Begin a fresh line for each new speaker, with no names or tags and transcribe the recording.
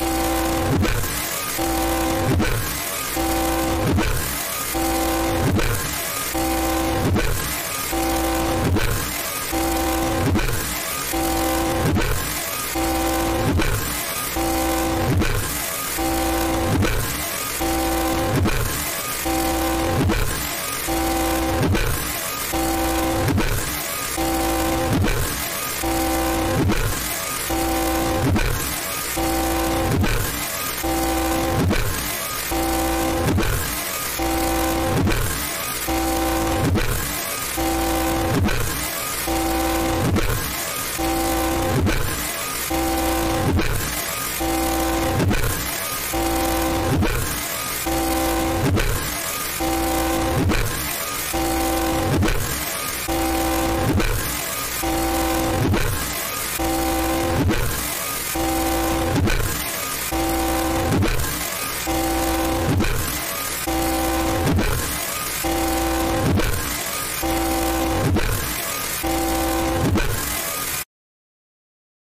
you